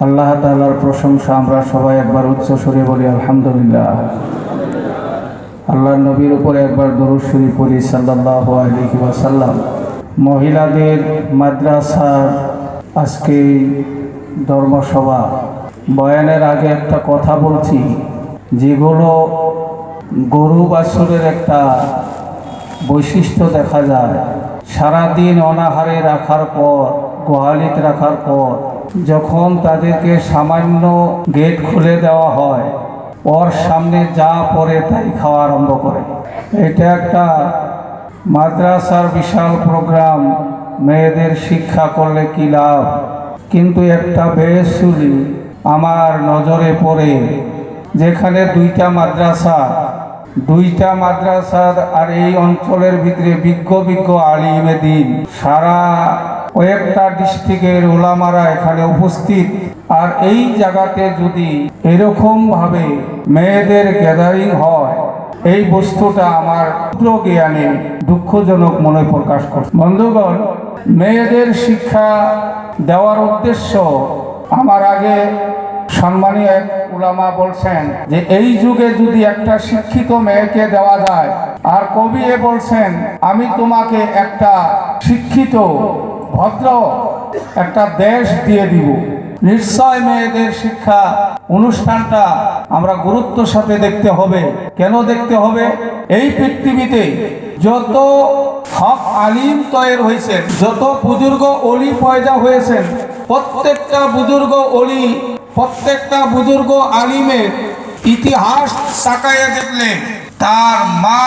আল্লাহ তাআলার প্রশংসা আমরা সবাই একবার উচ্চ সুরে বলি, আলহামদুলিল্লাহ। আল্লাহ নবীর উপরে একবার দরুদ শরীফ পড়ি আলাইহি ওয়াসাল্লাম। মহিলাদের মাদ্রাসার আজকে ধর্মসভা। বয়ানের আগে একটা কথা বলছি, যেগুলো গরু বাছুরের একটা বৈশিষ্ট্য দেখা যায়। সারাদিন অনাহারে রাখার পর, গোহালিত রাখার পর যখন তাদেরকে সামান্য গেট খুলে দেওয়া হয়, ওর সামনে যা পড়ে তাই খাওয়া আরম্ভ করে। এটা একটা মাদ্রাসার বিশাল প্রোগ্রাম, মেয়েদের শিক্ষা করলে কি লাভ? কিন্তু একটা বেসুলি আমার নজরে পড়ে, যেখানে দুইটা মাদ্রাসা, দুইটা মাদ্রাসার আর এই অঞ্চলের ভিতরে বিজ্ঞ বিজ্ঞ আলিমে দিন, সারা কয়েকটা ডিস্ট্রিক্টের ওলামারা এখানে উপস্থিত। আর এই জায়গাতে যদি এরকম ভাবে মেয়েদের গ্যাদারিং হয়, এই বস্তুটা আমার ক্ষুদ্র জ্ঞানে দুঃখজনক মনে প্রকাশ করছে। বন্ধুগণ, মেয়েদের শিক্ষা দেওয়ার উদ্দেশ্য আমার আগে সম্মানীয় এক উলামা বলছেন যে, এই যুগে যদি একটা শিক্ষিত মেয়েকে দেওয়া যায়, আর কবি এ বলছেন, আমি তোমাকে একটা শিক্ষিত ভদ্র একটা দেশ দিয়ে দিব। নিশ্চয় মেয়েদের শিক্ষা অনুষ্ঠানটা আমরা গুরুত্ব সাথে দেখতে হবে। কেন দেখতে হবে? এই পৃথিবীতে যত হক আলিম তৈর হয়েছেন, যত বুজুর্গ অলি পয়দা হয়েছেন, প্রত্যেকটা বুজুর্গ অলি, প্রত্যেকটা বুজুর্গ আলিমের ইতিহাস তাকাইয়ে দেখলে, তার মা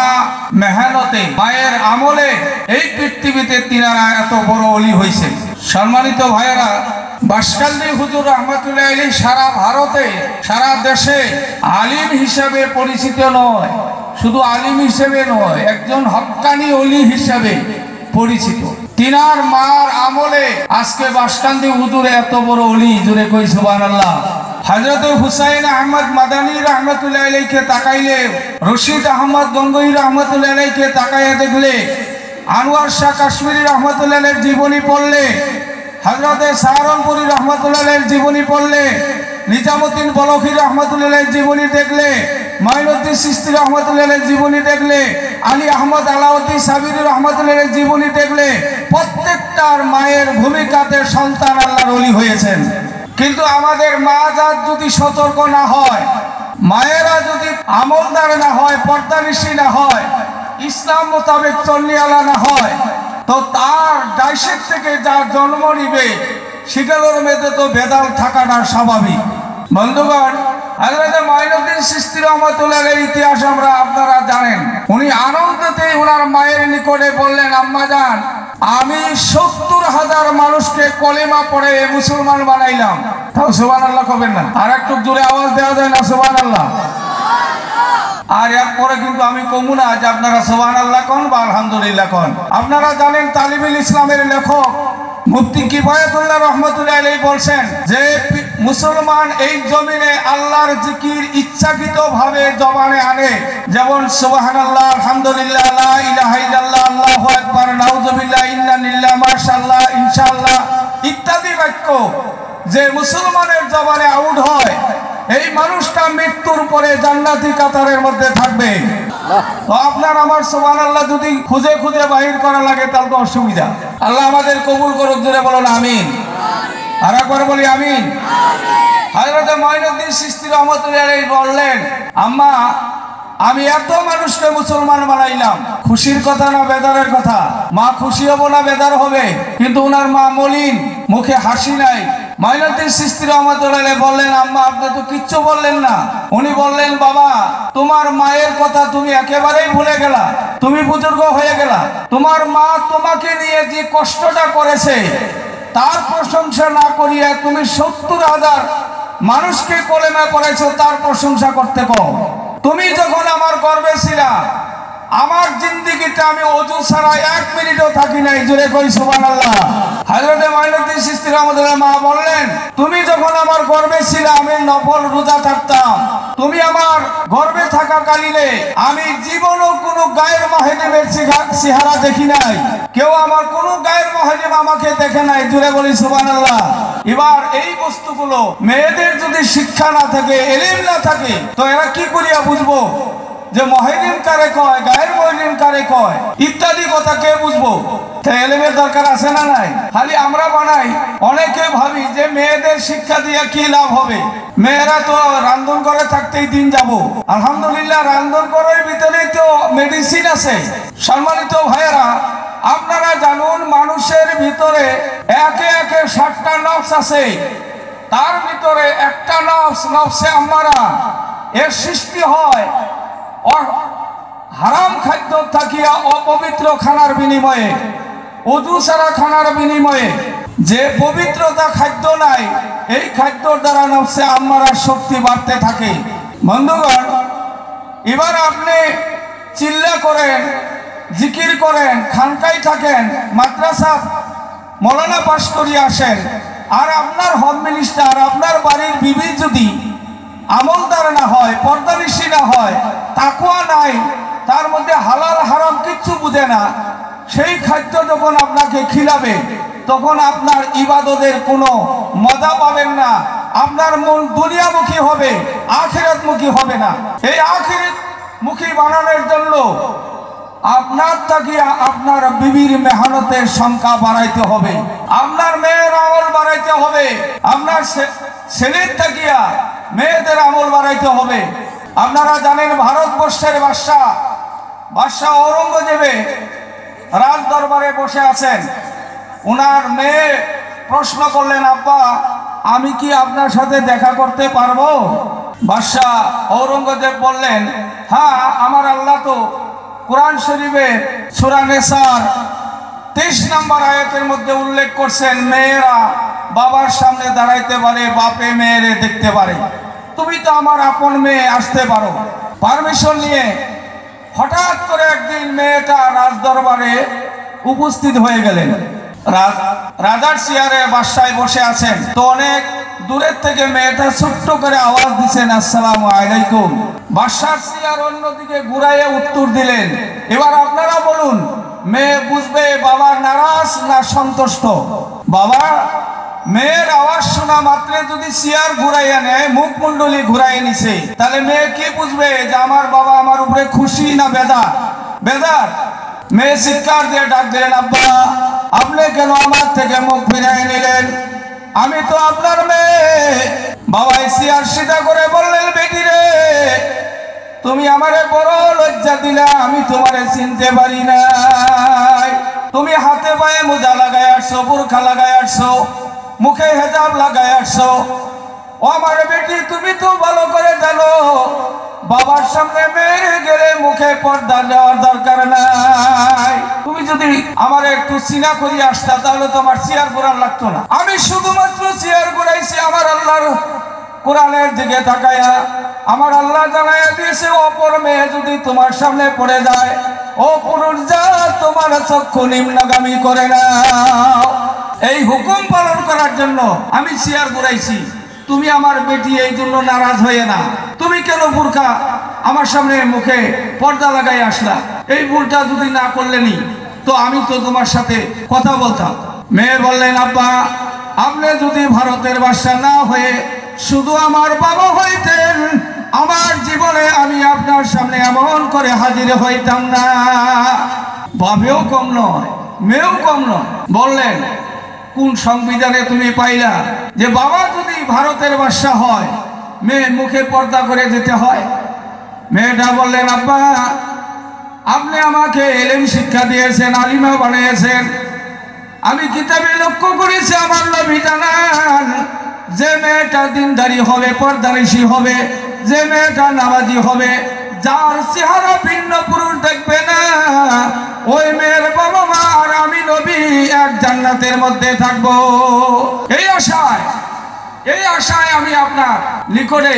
মেহনতে, মায়ের আমলে এই পৃথিবীতে তিনারা এত বড় অলি হয়েছে সম্মানিত ভাইয়েরা, বাসকাল্লি হুজুর রহমতুল্লাহ আলী সারা ভারতে, সারা দেশে আলিম হিসাবে পরিচিত নয়। শুধু আলিম হিসেবে নয়, একজন হক্কানি অলি হিসাবে পরিচিত। তিনার মার আমলে আজকে বাসকান্দি হুজুরে এত বড় অলি জুড়ে কই আল্লাহ হজরত হুসাইন আহমদ মাদানী রহমতুল্লাহ আলাইকে তাকাইলে, রশিদ আহমদ গঙ্গই রহমতুল্লাহ আলাইকে তাকাইয়া দেখলে, আনোয়ার শাহ কাশ্মীরি রহমতুল্লাহ আলাইয়ের জীবনী পড়লে হজরতে সাহারনপুরি রহমতুল্লাহ আলাইয়ের জীবনী পড়লে, নিজামুদ্দিন বলখি রহমতুল্লাহ আলাইয়ের জীবনী দেখলে মাইনুদ্দিন সিস্তি রহমতুল্লাহ আলাইয়ের জীবনী দেখলে, আলী আহমদ আলাউদ্দিন সাবির রহমতুল্লাহ জীবনী দেখলে, প্রত্যেকটার মায়ের ভূমিকাতে সন্তান আল্লাহর অলি হয়েছেন। কিন্তু আমাদের মা জাত যদি সতর্ক না হয়, মায়েরা যদি আমলদার না হয় পর্দানিশী না হয়, ইসলাম মোতাবেক চল্লিয়ালা না হয়, তো তার ডাইসের থেকে যার জন্ম নিবে সেগুলোর মেয়েদের তো বেদাল থাকাটা স্বাভাবিক। বন্ধুগণ ইতিহাস আমরা আপনারা জানেন। উনি আনন্দতেই ওনার মায়ের নিকটে বললেন, আম্মা যান আমি সত্তর হাজার মানুষকে কলেমা পড়ে মুসলমান বানাইলাম। তাও সুবান আল্লাহ কবেন না? আর একটু জোরে আওয়াজ দেওয়া যায় না সুবান আল্লাহ আর এরপরে কিন্তু আমি কমু না যে আপনারা সোহান আল্লাহ কন বা আলহামদুলিল্লাহ কন। আপনারা জানেন তালিবুল ইসলামের লেখক মুফতি কিফায়াতুল্লাহ রহমতুল্লাহ আলী বলছেন যে মুসলমান এই জমিনে আল্লাহর জিকির ইচ্ছাকৃত ভাবে জবানে আনে। যেমন, সুবহানাল্লাহ, আলহামদুলিল্লাহ, লা ইলাহা ইল্লাল্লাহ, আল্লাহু আকবার, নাউজুবিল্লাহ ইন্নালিল্লাহ মাশাআল্লাহ ইত্যাদি বাক্য যে মুসলমানের জবানে আউট হয়, এই মানুষটা মৃত্যুর পরে জান্নাতি কাতারের মধ্যে থাকবে। আপনার আমার সোমান আল্লাহ যদি খুঁজে খুঁজে বাহির করা লাগে, তাহলে তো অসুবিধা। আল্লাহ আমাদের কবুল করুক জুড়ে বলুন, আমিন। আর একবার বলি আমিন। হাজরত মহিনুদ্দিন সিস্তি রহমতুল্লাহ বললেন, আম্মা, আমি এত মানুষকে মুসলমান বানাইলাম। খুশির কথা না বেদারের কথা? মা খুশি হব না বেদার হবে? কিন্তু ওনার মা মলিন, মুখে হাসি নাই। মাইনুদ্দিন সিস্তি রহমতুল্লাহ বললেন, আম্মা, আপনি তো কিচ্ছু বললেন না। উনি বললেন, বাবা, তোমার মায়ের কথা তুমি একেবারেই ভুলে গেলা। তুমি বুজুর্গ হয়ে গেলা। তোমার মা তোমাকে নিয়ে যে কষ্টটা করেছে তার প্রশংসা না করিয়া তুমি সত্তর হাজার মানুষকে কলেমা করেছ তার প্রশংসা করতে কও তুমি যখন আমার গর্বে ছিলা আমার জিন্দিগিতে আমি অজু ছাড়া এক মিনিটও থাকি নাই। জুড়ে কই সুবান আল্লাহ হাজরতে মাইনুদ্দিন সিস্তির আমাদের মা বললেন, তুমি যখন আমার গর্বে ছিলে, আমি নফল রোজা থাকতাম তুমি আমার গর্বে থাকা কালিলে আমি জীবনও কোনো গায়ের মাহেদেমের চেহারা দেখি নাই। কেউ আমার কোনো গায়ের মাহেদেম আমাকে দেখে নাই। জুড়ে বলি সুবান আল্লাহ এবার এই বস্তুগুলো মেয়েদের যদি শিক্ষা না থাকে, এলিম না থাকে, তো এরা কি করিয়া বুঝব? যে মহিদিন কারে কয়, গায়ের মহিদিন কারে কয়, ইত্যাদি কথা কে বুঝব? অনেকে ভাবি যে মেয়েদের শিক্ষা দিয়ে কি লাভ হবে? মেয়েরা তো তো মেডিসিন আছে। সম্মানিত ভাইয়েরা, আপনারা জানুন মানুষের ভিতরে একে একে ষাটটা নফস আছে। তার ভিতরে একটা নফস, নফসে আমারা এর সৃষ্টি হয় হারাম খাদ্য থাকিয়া অপবিত্র খানার বিনিময়ে অজু সারা খানার বিনিময়ে, যে পবিত্রতা খাদ্য নাই, এই খাদ্যর দ্বারা নফসে আমারা শক্তি বাড়তে থাকে। বন্ধুগণ, এবার আপনি চিল্লা করেন, জিকির করেন, খানকাই থাকেন, মাদ্রাসা মৌলানা পাশ করিয়ে আসেন, আর আপনার হোম মিনিস্টার, আপনার বাড়ির বিবি যদি আমলদার না হয় পর্দানিশী না হয় তাকুয়া নাই, তার মধ্যে হালাল, হারাম কিচ্ছু বুঝে না। সেই খাদ্য যখন আপনাকে খিলাবে, তখন আপনার ইবাদতের কোনো মজা পাবেন না। আপনার মন দুনিয়ামুখী হবে, আখিরাতমুখী হবে না। এই মুখী বানানোর জন্য আপনার তাকিয়া আপনার বিবির মেহনতের সংখ্যা বাড়াইতে হবে। আপনার মেয়ের আমল বাড়াইতে হবে। আপনার ছেলের তাকিয়া মেয়েদের আমল বাড়াইতে হবে। আপনারা জানেন ভারতবর্ষের বাদশাহ বাদশাহ ঔরঙ্গজেবে রাজ দরবারে বসে আছেন। ওনার মেয়ে প্রশ্ন করলেন, আব্বা, আমি কি আপনার সাথে দেখা করতে পারব? বাদশাহ ঔরঙ্গজেব বললেন হ্যাঁ আমার আল্লাহ তো কোরআন শরীফের সুরা নেসার তেইশ নম্বর আয়াতের মধ্যে উল্লেখ করছেন, মেয়েরা বাবার সামনে দাঁড়াইতে পারে, বাপে মেয়েরে দেখতে পারে। তুমি তো আমার আপন মেয়ে, আসতে পারো। পারমিশন নিয়ে হঠাৎ করে একদিন মেয়েটা রাজদরবারে উপস্থিত হয়ে গেলেন। রাজার চেয়ারে বাসায় বসে আছেন। তো অনেক দূরের থেকে মেয়েটা ছোট্ট করে আওয়াজ দিচ্ছেন, আসসালাম আলাইকুম। বাসার চেয়ার অন্যদিকে ঘুরাইয়ে উত্তর দিলেন, এবার আপনারা বলুন, মেয়ে বুঝবে বাবা নারাজ না সন্তুষ্ট? বাবা মেয়ের আওয়াজ শোনা মাত্রে যদি চেয়ার ঘুরাইয়া নেয়, মুখ মন্ডলী ঘুরাইয়া নিছে, তাহলে মেয়ে কি বুঝবে যে আমার বাবা আমার উপরে খুশি না বেদার বেদার মেয়ে চিৎকার দিয়ে ডাক দিলেন, আব্বা, আপনি কেন আমার থেকে মুখ ফিরাই নিলেন? আমি তো আপনার মেয়ে। বাবা চেয়ার সিধা করে বললেন, বেটি রে, তুমি আমারে বড় লজ্জা দিলা, আমি তোমারে চিনতে পারি নাই। তুমি হাতে পায়ে মোজা লাগাই আসছো, বুরখা লাগাই আসছো মুখে হেজাব লাগাই আসছো। ও আমার বেটি, তুমি তো ভালো করে জানো, বাবার সামনে মেরে গেলে মুখে পর্দা দেওয়ার দরকার নাই। তুমি যদি আমার একটু চিনা করি আসতা, তাহলে তোমার চেয়ার ঘোরার লাগতো না। আমি শুধুমাত্র চেয়ার গোড়াইছি আমার আল্লাহর কোরআনের দিকে তাকায়া আমার আল্লাহ জানাইয়া দিয়েছে অপর মেয়ে যদি তোমার সামনে পড়ে যায়, ও পুরুষ যা, তোমার চক্ষু নিম্নগামী করে না এই হুকুম পালন করার জন্য আমি চেয়ার ঘুরাইছি। তুমি আমার বেটি, এই জন্য নারাজ হয়ে না। তুমি কেন বুরখা আমার সামনে মুখে পর্দা লাগাই আসলা। এই ভুলটা যদি না করলেনি তো আমি তো তোমার সাথে কথা বলতাম। মেয়ে বললেন, আব্বা, আপনি যদি ভারতের বাসা না হয়ে শুধু আমার বাবা হইতেন, আমার জীবনে আমি আপনার সামনে এমন করে হাজির হইতাম না। বাবেও কম নয়, মেয়েও কম নয়। বললেন, কোন সংবিধানে তুমি পাইলা যে বাবা যদি ভারতের বাদশা হয়, মেয়ে মুখে পর্দা করে যেতে হয়? মেয়েটা বললেন, আব্বা, আপনি আমাকে এলেম শিক্ষা দিয়েছেন, আলিমা বানিয়েছেন। আমি কিতাবে লক্ষ্য করেছি, আমার নবী জানান যে মেয়েটা দিনদারি হবে, পর্দানিশী হবে, যে মেয়েটা নামাজি হবে, যার চেহারা ভিন্ন পুরুষ দেখবে না, ওই মেয়ের বাবা মা আর আমি নবী এক জান্নাতের মধ্যে থাকব। এই আশায় এই আশায় আমি আপনার নিকটে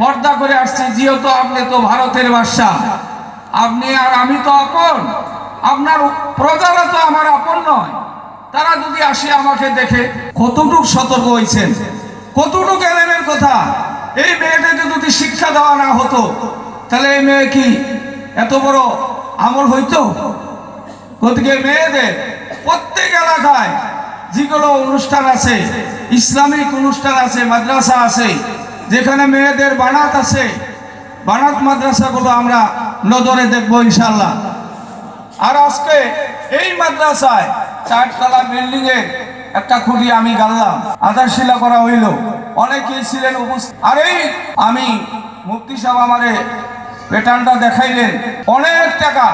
পর্দা করে আসছি, যেহেতু আপনি তো ভারতের বাদশা আপনি আর আমি তো আপন, আপনার প্রজারা তো আমার আপন নয়। তারা যদি আসে আমাকে দেখে, কতটুক সতর্ক হয়েছেন কতটুক এলেমের কথা? এই মেয়েটাকে যদি শিক্ষা দেওয়া না হতো, তাহলে এই মেয়ে কি এত বড় আমল হইতো? গতিকে মেয়েদের প্রত্যেক এলাকায় যেগুলো অনুষ্ঠান আছে, ইসলামিক অনুষ্ঠান আছে, মাদ্রাসা আছে, যেখানে মেয়েদের বানাত আছে, বানাত মাদ্রাসাগুলো আমরা নজরে দেখব ইনশাল্লাহ আর আজকে এই মাদ্রাসায় চারতলা বিল্ডিং এর একটা খুঁটি আমি গাললাম আধারশিলা করা হইল। অনেকেই ছিলেন আর এই আমি মুক্তি সাহেব আমারে প্যাটার্নটা দেখাইলেন। অনেক টাকা,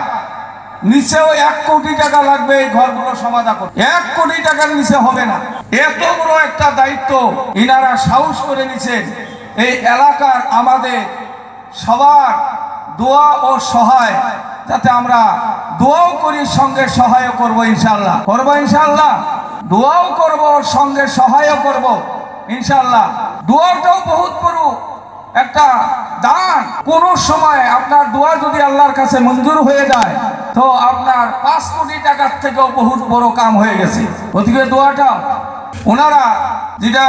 নিচেও এক কোটি টাকা লাগবে এই ঘরগুলো সমাধা করতে। এক কোটি টাকার নিচে হবে না। এত বড় একটা দায়িত্ব ইনারা সাহস করে নিছেন। এই এলাকার আমাদের সবার দোয়া ও সহায়, যাতে আমরা দোয়াও করি, সঙ্গে সহায় করব ইনশাল্লাহ করব ইনশাল্লাহ দোয়াও করব, সঙ্গে সহায় করব ইনশাল্লাহ দোয়াটাও বহুত বড়। একটা দান। কোন সময় আপনার দোয়া যদি আল্লাহর কাছে মঞ্জুর হয়ে যায়, তো আপনার পাঁচ কোটি টাকার থেকেও বহুত বড় কাম হয়ে গেছে। ওদিকে দোয়াটা, ওনারা যেটা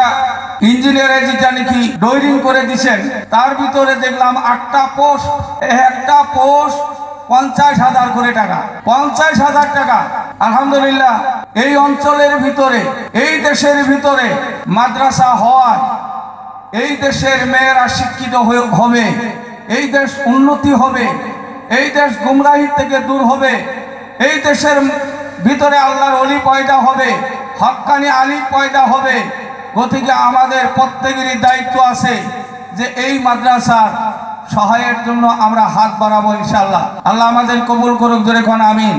ইঞ্জিনিয়ারে যেটা নাকি ডোয়রিং করে দিছেন, তার ভিতরে দেখলাম আটটা পোস্ট। একটা পোস্ট পঞ্চাশ হাজার করে টাকা, পঞ্চাশ হাজার টাকা। আলহামদুলিল্লাহ, এই অঞ্চলের ভিতরে, এই দেশের ভিতরে মাদ্রাসা হওয়ায় এই দেশের মেয়েরা শিক্ষিত হবে, এই দেশ উন্নতি হবে, এই দেশ গুমরাহি থেকে দূর হবে, এই দেশের ভিতরে আল্লাহর অলি পয়দা হবে হক্কানি আলী পয়দা হবে। গতিকে আমাদের প্রত্যেকেরই দায়িত্ব আছে যে এই মাদ্রাসার সহায়ের জন্য আমরা হাত বাড়াবো ইনশাল্লাহ আল্লাহ আমাদের কবুল করুক ধরে কোন আমিন।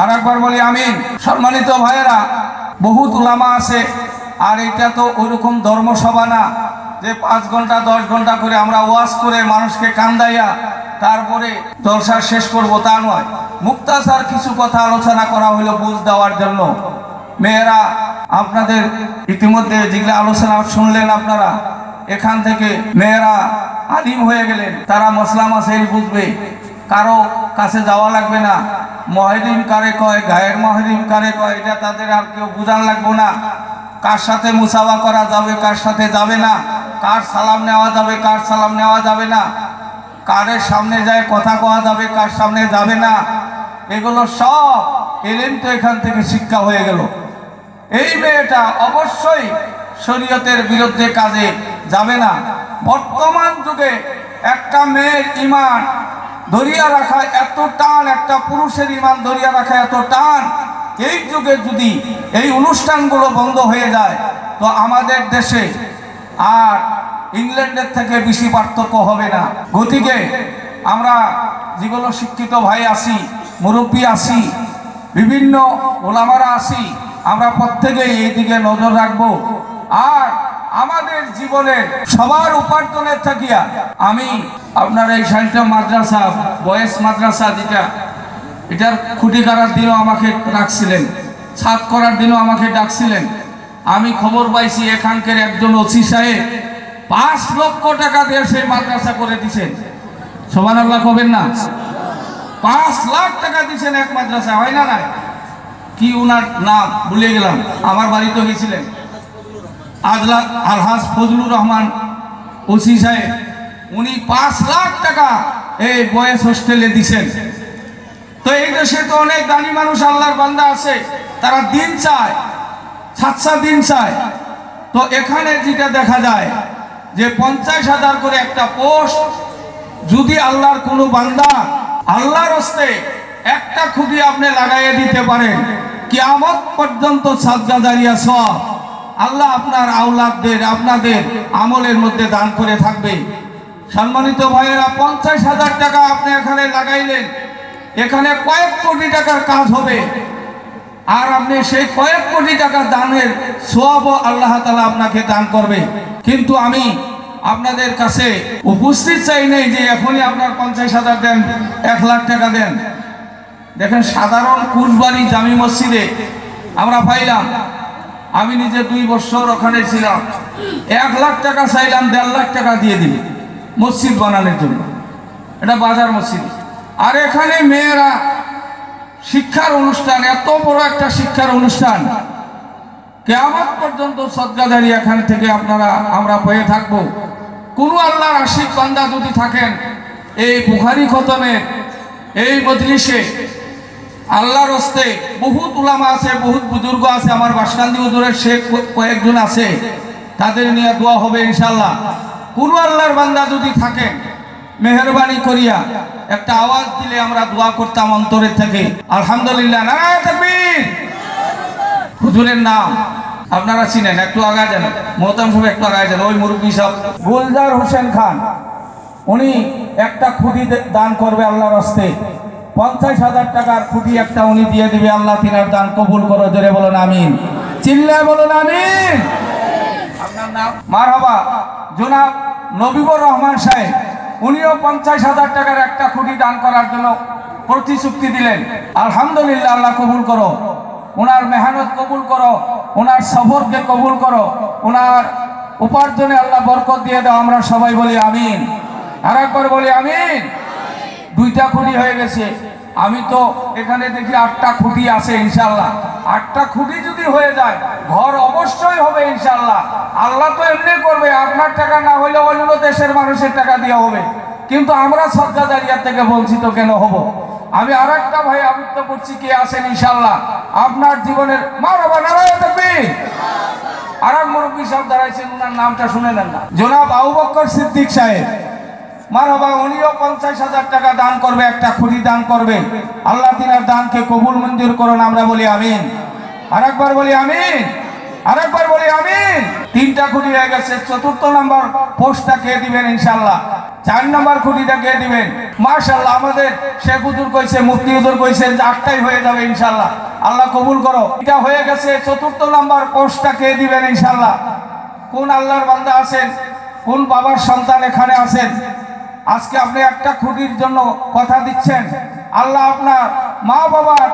আর একবার বলি আমিন। সম্মানিত ভাইয়েরা, বহুত উলামা আছে, আর এটা তো ওইরকম ধর্মসভা না যে পাঁচ ঘণ্টা, দশ ঘণ্টা করে আমরা ওয়াজ করে মানুষকে কান্দাইয়া তারপরে জলসা শেষ করব তা নয়। মুক্তাসার কিছু কথা আলোচনা করা হলো বুঝ দেওয়ার জন্য। মেয়েরা, আপনাদের ইতিমধ্যে যেগুলো আলোচনা শুনলেন আপনারা এখান থেকে মেয়েরা আদিম হয়ে গেলেন। তারা মশলা মাসাইল বুঝবে। কারও কাছে যাওয়া লাগবে না। মহেদিম কারে কয়, গায়ের মহেদিম কারে কয়, এটা তাদের আর কেউ বুঝান লাগবে না। কার সাথে মুসাফা করা যাবে, কার সাথে যাবে না? কার সালাম নেওয়া যাবে, কার সালাম নেওয়া যাবে না? কারের সামনে যায়, কথা কওয়া যাবে, কার সামনে যাবে না? এগুলো সব এলেন তো এখান থেকে শিক্ষা হয়ে গেল। এই মেয়েটা অবশ্যই শরীয়তের বিরুদ্ধে কাজে যাবে না। বর্তমান যুগে একটা মেয়ের ইমান ধরিয়া রাখা এত টান, একটা পুরুষের ইমান ধরিয়া রাখা এত টান, এই যুগে যদি এই অনুষ্ঠানগুলো বন্ধ হয়ে যায়, তো আমাদের দেশে আর ইংল্যান্ডের থেকে বেশি পার্থক্য হবে না। গতিকে আমরা যেগুলো শিক্ষিত ভাই আছি মুরব্বী আছি বিভিন্ন ওলামারা আছি আমরা প্রত্যেকেই এই দিকে নজর রাখব। আর আমাদের জীবনের সবার উপার্জনের থাকিয়া আমি আপনার এই সাহিত্য মাদ্রাসা বয়েস মাদ্রাসা যেটা, এটার খুঁটি কাটার দিনও আমাকে ডাকছিলেন, ছাদ করার দিনও আমাকে ডাকছিলেন। আমি খবর পাইছি এখানকার একজন ওসি সাহেব পাঁচ লক্ষ টাকা দিয়ে সেই মাদ্রাসা করে দিছেন। সমান আল্লাহ কবেন না? পাঁচ লাখ টাকা দিচ্ছেন এক মাদ্রাসা হয় না না কি উনার নাম? ভুলে গেলাম। আমার বাড়িতে গেছিলেন। আজলা আলহাজ ফজলুর রহমান ওসি সাহেব, উনি পাঁচ লাখ টাকা এই বয়েস হোস্টেলে দিছেন। তো এই দেশে তো অনেক দানি মানুষ আল্লাহর বান্দা আছে, তারা দিন চায় সাতসা দিন চায়। তো এখানে যেটা দেখা যায় যে পঞ্চাশ হাজার করে একটা পোস্ট, যদি আল্লাহর কোনো বান্দা আল্লাহর হস্তে একটা খুঁটি আপনি লাগাইয়ে দিতে পারেন, কিয়ামত পর্যন্ত সাজদা দাঁড়িয়ে সব। আল্লাহ আপনার আওলাদদের, আপনাদের আমলের মধ্যে দান করে থাকবে। সম্মানিত ভাইয়েরা, পঞ্চাশ হাজার টাকা আপনি এখানে লাগাইলেন। এখানে কয়েক কোটি টাকার কাজ হবে। আর আপনি সেই কয়েক কোটি টাকা দানের সোয়াব আল্লাহ তালা আপনাকে দান করবে। কিন্তু আমি আপনাদের কাছে উপস্থিত চাই নেই যে এখনই আপনার পঞ্চাশ হাজার দেন, এক লাখ টাকা দেন। দেখেন সাধারণ কুশবাড়ি জামি মসজিদে আমরা পাইলাম। আমি নিজে দুই বছর ওখানে ছিলাম। এক লাখ টাকা চাইলাম, দেড় লাখ টাকা দিয়ে দিল মসজিদ বানানোর জন্য। এটা বাজার মসজিদ। আর এখানে মেয়েরা শিক্ষার অনুষ্ঠান, এত বড় একটা শিক্ষার অনুষ্ঠান। কেয়ামত পর্যন্ত সজ্জাদারি এখান থেকে আপনারা, আমরা পেয়ে থাকব। কোন আল্লাহর আশিক বান্দা যদি থাকেন, এই বুখারি খতমের এই মজলিসে আল্লাহর হস্তে বহুত উলামা আছে, বহুত বুজুর্গ আছে, আমার বাসকান্দি হুজুরের শেখ কয়েকজন আছে, তাদের নিয়ে দোয়া হবে ইনশাল্লাহ কোন আল্লাহর বান্দা যদি থাকেন মেহরবানি করিয়া একটা আওয়াজ দিলে আমরা দোয়া করতাম অন্তরের থেকে। আলহামদুলিল্লাহ। হুজুরের নাম, আপনারা চিনেন, একটু আগায় যান। মোহতাম সাহেব একটু আগায় যান, ওই মুরব্বী সব। গুলজার হোসেন খান, উনি একটা খুঁটি দান করবে আল্লাহর হস্তে। পঞ্চাশ হাজার টাকার খুঁটি একটা উনি দিয়ে দিবে, আল্লাহ তিনার দান কবুল করো, জোরে বলুন, আমিন। চিল্লায় বলুন, আমিন। আপনার নাম? মারহাবা। জনাব নবীবর রহমান সাহেব, উনিও পঞ্চাশ হাজার টাকার একটা খুঁটি দান করার জন্য প্রতিশ্রুতি দিলেন। আলহামদুলিল্লাহ, আল্লাহ কবুল করো। ওনার মেহনত কবুল করো ওনার সফরকে কবুল করো ওনার উপার্জনে আল্লাহ বরকত দিয়ে দাও, আমরা সবাই বলি আমিন। আর একবার বলি আমিন। দুইটা খুঁটি হয়ে গেছে। আমি তো এখানে দেখি আটটা খুঁটি আছে ইনশাল্লাহ আটটা খুঁটি যদি হয়ে যায়, ঘর অবশ্যই হবে ইনশাল্লাহ আল্লাহ তো এমনি করবে, আপনার টাকা না হলে অন্য দেশের মানুষের টাকা দেওয়া হবে। কিন্তু আমরা সজ্জা সজ্জাদারিয়া থেকে বঞ্চিত কেন হব? আমি আর একটা ভাই আবৃত্ত করছি, কে আছেন ইনশাল্লাহ আপনার জীবনের মারবা নারায়ণ তাকবীর। আর এক মুরব্বী সাহেব দাঁড়াইছেন ওনার নামটা শুনে নেন না। জোনাব আবু বক্কর সিদ্দিক সাহেব। মারহাবা উনিও পঞ্চাশ হাজার টাকা দান করবে, একটা খুঁটি দান করবে। আল্লাহ তিনার দানকে কবুল মঞ্জুর করুন, আমরা বলি আমিন। আরেকবার বলি আমিন। আরেকবার বলি আমিন। তিনটা খুঁটি হয়ে গেছে, চতুর্থ নম্বর পোস্টটা কে দিবেন ইনশাল্লাহ চার নম্বর খুঁটিটা কে দিবেন? মার্শাল্লাহ আমাদের শেখ হুজুর কইছে, মুফতি হুজুর কইছেন যে আটটাই হয়ে যাবে ইনশাল্লাহ আল্লাহ কবুল করো। এটা হয়ে গেছে, চতুর্থ নম্বর পোস্টটা কে দিবেন ইনশাল্লাহ কোন আল্লাহর বান্দা আছেন? কোন বাবার সন্তান এখানে আছেন? আজকে আপনি একটা খুঁটির জন্য কথা দিচ্ছেন। আল্লাহ আপনার মা বাবার